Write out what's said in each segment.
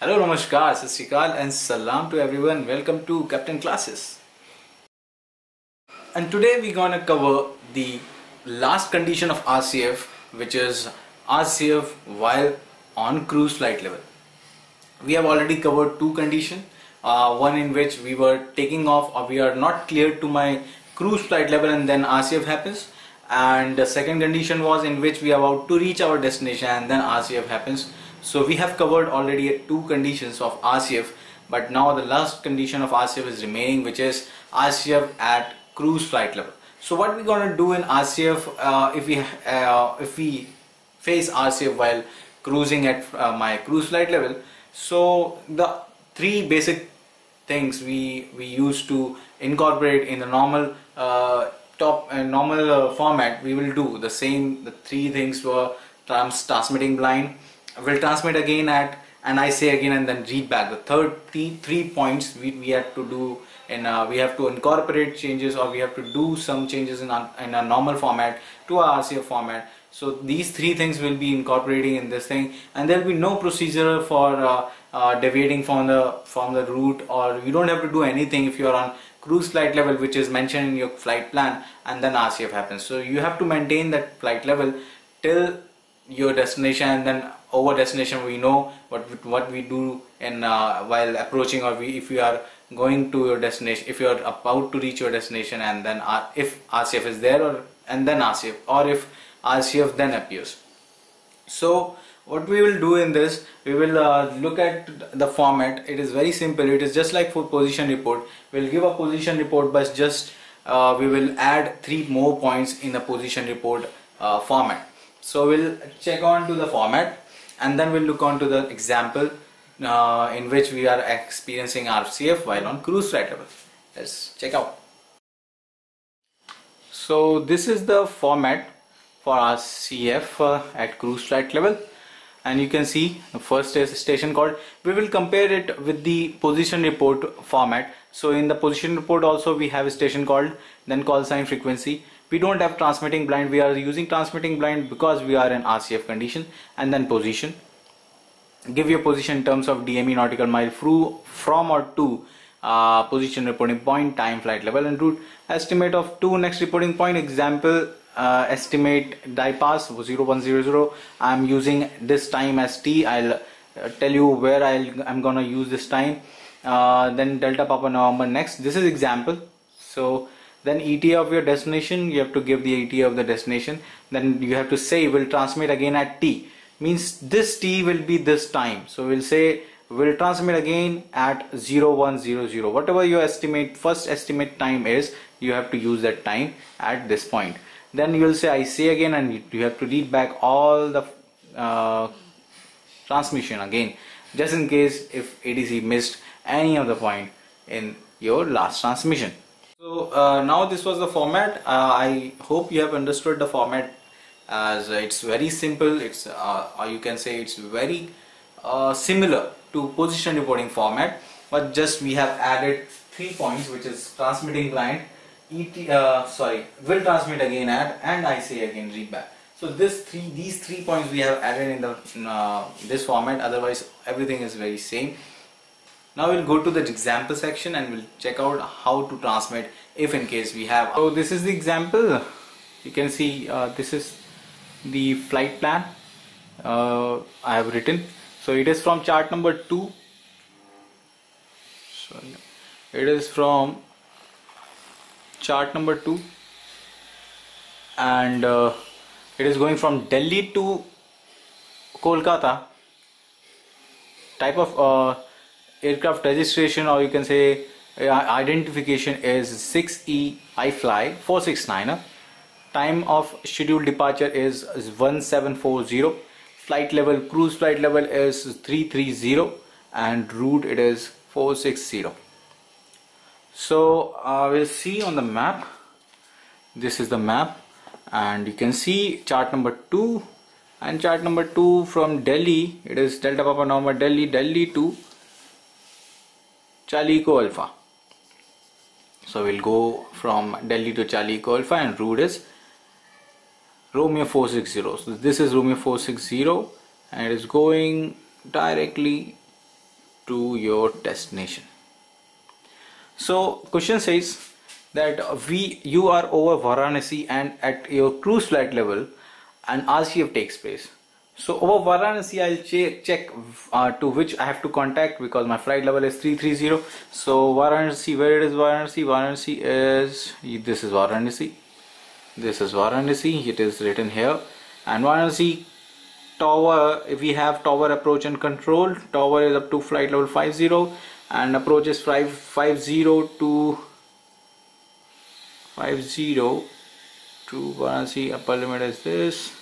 Hello, Namaskar, Sat and Salam to everyone. Welcome to Captain Classes. And today we're gonna cover the last condition of RCF, which is RCF while on cruise flight level. We have already covered two conditions. Uh, one in which we were taking off or we are not clear to my cruise flight level and then RCF happens and the second condition was in which we are about to reach our destination and then RCF happens so we have covered already two conditions of RCF but now the last condition of RCF is remaining which is RCF at cruise flight level. So what we're going to do in RCF uh, if we uh, if we face RCF while cruising at uh, my cruise flight level so the three basic things we we used to incorporate in the normal uh, top uh, normal format we will do the same the three things were trans transmitting blind will transmit again at and I say again and then read back. The third three, points we, we have to do and uh, we have to incorporate changes or we have to do some changes in a, in a normal format to our RCF format. So these three things will be incorporating in this thing. And there will be no procedure for uh, uh, deviating from the from the route or you don't have to do anything if you are on cruise flight level which is mentioned in your flight plan and then RCF happens. So you have to maintain that flight level till your destination and then over destination we know what what we do and uh, while approaching or we, if you are going to your destination if you are about to reach your destination and then R, if RCF is there or and then RCF or if RCF then appears. So what we will do in this we will uh, look at the format. It is very simple. It is just like for position report. We'll give a position report but just uh, we will add three more points in the position report uh, format. So we'll check on to the format and then we'll look on to the example uh, in which we are experiencing RCF while on cruise flight level. Let's check out. So this is the format for RCF uh, at cruise flight level and you can see the first station called we will compare it with the position report format so in the position report also we have a station called then call sign frequency we don't have transmitting blind. We are using transmitting blind because we are in RCF condition and then position. Give your position in terms of DME nautical mile through from or to uh, position reporting point time flight level and route. Estimate of two next reporting point. Example uh, estimate die pass 0100 I'm using this time as T. I'll uh, tell you where i am gonna use this time. Uh, then Delta Papa November next. This is example. So then ETA of your destination you have to give the ETA of the destination. Then you have to say will transmit again at T. Means this T will be this time. So we'll say will transmit again at 0100 whatever your estimate first estimate time is you have to use that time at this point. Then you will say I say again and you have to read back all the uh, transmission again just in case if ATC missed any of the point in your last transmission so uh, now this was the format. Uh, I hope you have understood the format as it's very simple. It's uh, you can say it's very uh, similar to position reporting format, but just we have added three points, which is transmitting blind, ET, uh, sorry, will transmit again at, and I say again read back. So this three, these three points we have added in the uh, this format. Otherwise, everything is very same. Now we'll go to the example section and we'll check out how to transmit if in case we have. So this is the example. You can see uh, this is the flight plan uh, I have written. So it is from chart number 2. Sorry. It is from chart number 2 and uh, it is going from Delhi to Kolkata type of uh, aircraft registration or you can say uh, identification is 6E IFLY 469 time of scheduled departure is 1740 flight level cruise flight level is 330 and route it is 460 so uh, we'll see on the map. This is the map and you can see chart number 2 and chart number 2 from Delhi it is Delta Papa November Delhi Delhi to Charlie Alpha. So we'll go from Delhi to Charlie Alpha and route is Romeo 460. So this is Romeo 460 and it is going directly to your destination so question says that we you are over Varanasi and at your cruise flight level an RCF takes place so over Varanasi I'll check, check uh, to which I have to contact because my flight level is 330 so Varanasi where it is Varanasi? Varanasi is this is Varanasi. This is Varanasi. It is written here. And Varanasi tower if we have tower approach and control tower is up to flight level 50 and approach is 550 to 50 to Varanasi. Upper limit is this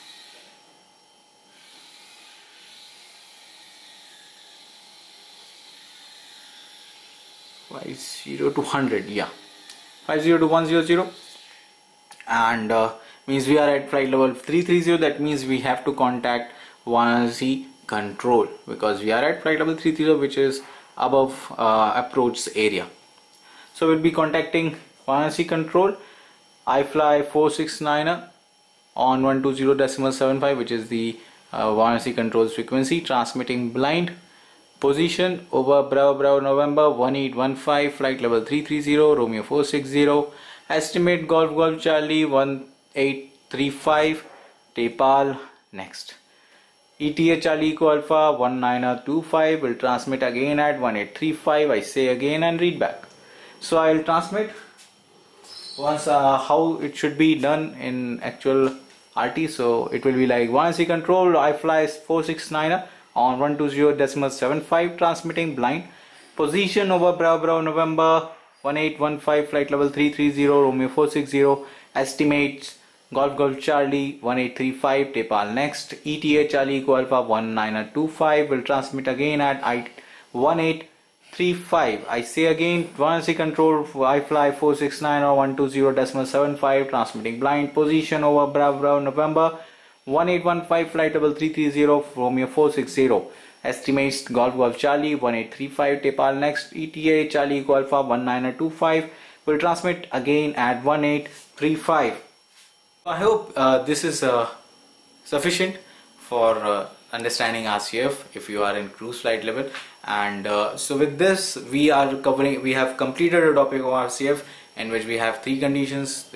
Five zero to hundred, yeah, five zero to one zero zero, and uh, means we are at flight level 330 that means we have to contact Varanasi control because we are at flight level 330 which is above uh, approach area. So we'll be contacting Varanasi control IFLY 469 on 120.75 which is the uh, Varanasi control frequency transmitting blind position over Bravo Bravo November 1815 flight level 330 Romeo 460 estimate Golf Golf Charlie 1835 Tepal next. ETA Charlie Eco Alpha 1925 will transmit again at 1835 I say again and read back. So I'll transmit. Once uh, how it should be done in actual RT so it will be like 1C control IFLY 469 on 120.75 transmitting blind position over Bravo Bravo November 1815 flight level 330 Romeo 460 estimates Golf Golf Charlie 1835 Tepal next ETA Charlie Eco Alpha 1925 will transmit again at 1835 I say again 1C control IFLY 469 or 120.75 transmitting blind position over Bravo Bravo November 1815 flight level 330 Romeo 460 estimates Golf Golf Charlie 1835 Tepal next. ETA Charlie Eco Alpha 1925 will transmit again at 1835 I hope uh, this is uh, sufficient for uh, understanding RCF if you are in cruise flight level. And uh, so with this we are covering we have completed a topic of RCF in which we have three conditions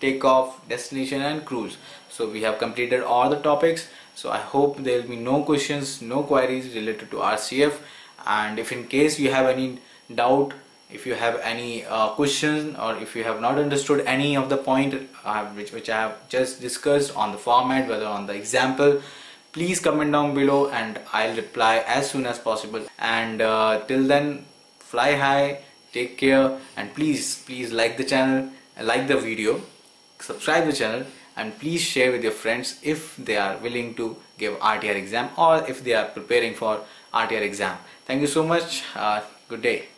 takeoff destination and cruise. So we have completed all the topics. So I hope there will be no questions no queries related to RCF and if in case you have any doubt if you have any uh, question or if you have not understood any of the point uh, which, which I have just discussed on the format whether on the example please comment down below and I'll reply as soon as possible. And uh, till then fly high take care and please please like the channel like the video subscribe the channel and please share with your friends if they are willing to give RTR exam or if they are preparing for RTR exam. Thank you so much. Uh, good day